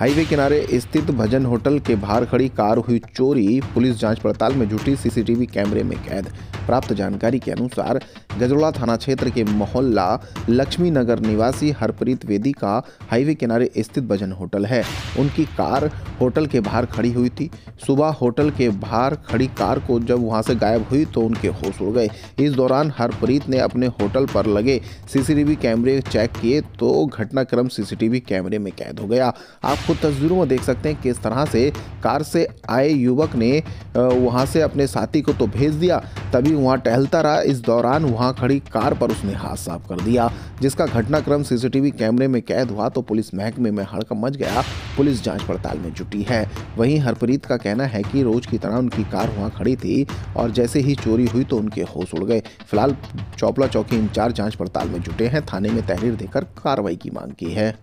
Highway किनारे स्थित भजन hotel के बाहर खड़ी कार हुई चोरी। पुलिस जाँच पड़ताल में जुटी सीसीटीवी कैमरे में कैद। प्राप्त जानकारी के अनुसार गजरोला थाना क्षेत्र के मोहल्ला लक्ष्मी नगर निवासी हरप्रीत वेदी का हाईवे किनारे स्थित भजन होटल है। उनकी कार होटल के बाहर खड़ी हुई थी। सुबह होटल के बाहर खड़ी कार को जब वहाँ से गायब हुई तो उनके होश उड़ गए। इस दौरान हरप्रीत ने अपने होटल पर लगे सीसीटीवी कैमरे चेक किए तो घटनाक्रम सीसीटीवी कैमरे में कैद हो गया। आप खुद तस्वीरों में देख सकते हैं किस तरह से कार से आए युवक ने वहाँ से अपने साथी को तो भेज दिया, तभी वहाँ टहलता रहा। इस दौरान वहाँ खड़ी कार पर उसने हाथ साफ़ कर दिया, जिसका घटनाक्रम सीसीटीवी कैमरे में कैद हुआ तो पुलिस महकमे में हड़कम मच गया। पुलिस जाँच पड़ताल में जुटी है। वहीं हरप्रीत का कहना है कि रोज की तरह उनकी कार वहाँ खड़ी थी और जैसे ही चोरी हुई तो उनके होश उड़ गए। फ़िलहाल चौपला चौकी इंचार्ज जाँच पड़ताल में जुटे हैं। थाने में तहरीर देकर कार्रवाई की मांग की है।